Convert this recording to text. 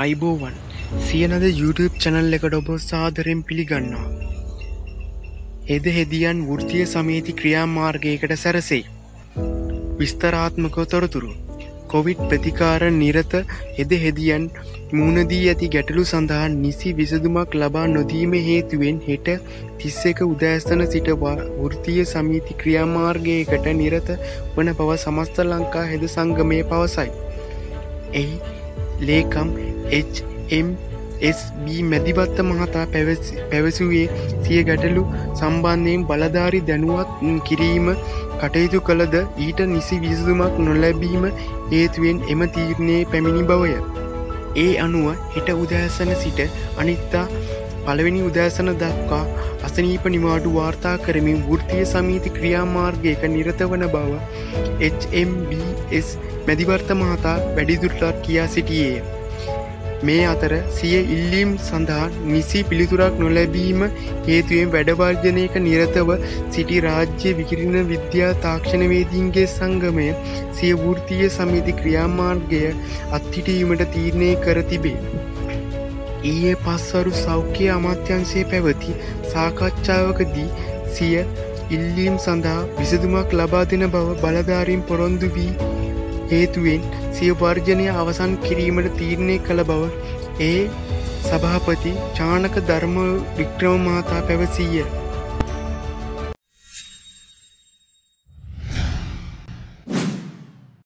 අයිබෝවන් සියනද YouTube channel එකට ඔබ සාදරෙන් පිළිගන්නවා. හෙද හෙදියන් වෘතිය සමීති ක්‍රියාමාර්ගයකට සැරසෙයි. විස්තරාත්මකව තොරතුරු. කොවිඩ් ප්‍රතිකාර නිරත හෙද හෙදියන් මුණදී ඇති ගැටලු සඳහා නිසි විසදුමක් ලබා නොදීම හේතුවෙන් හෙට තිස්ස එක උදෑස්තන සිට වෘතිය සමීති ක්‍රියාමාර්ගයකට නිරත වන පව සමස්ත ලංකා හෙද සංගමය පවසයි. එහි ලේකම් HMSB මැදිබත්ත මහතා පැවසුවේ සිය ගැටලු සම්බන්ධයෙන් බලධාරි දැනුවත් කිරීම කටයුතු කළද ඊට නිසි විසදුමක් නොලැබීම හේතුවෙන් එම තීරණයේ පැමිණි බවය. ඒ අනුව හෙට උදෑසන සිට අනිත්තා පළවෙනි උදෑසන දක්වා අසනීප නිවාඩු වාර්තා කරමින් වෘතිය සමීති ක්‍රියාමාර්ගයක නිරත වන බව HMBS මැදිවර්ත මහතා වැඩිදුරටත් කියා සිටියේ. මේ අතර සිය ඉල්ලීම් සඳහා නිසි පිළිතුරක් නොලැබීම හේතුවෙන් වැඩවර්ජනයක නිරතව සිටි රාජ්‍ය විකිරණ විද්‍යා තාක්ෂණවේදීන්ගේ සංගමය සිය වෘතිය සමිති ක්‍රියාමාර්ගය අත්හිටීමට තීරණය කර තිබේ. ඊයේ පස්වරු සෞඛ්‍ය අමාත්‍යන්සේ පැවති සාකච්ඡාවකදී සිය ඉල්ලීම් සඳහා විසදුමක් ලබා දෙන බව බලධාරින් පොරොන්දු වී හේතුවෙන් සිය වර්ජනය අවසන් කිරීමට තීරණය කළ බව ඒ සභාපති චානක ධර්ම වික්‍රම මාතා පැවසීය.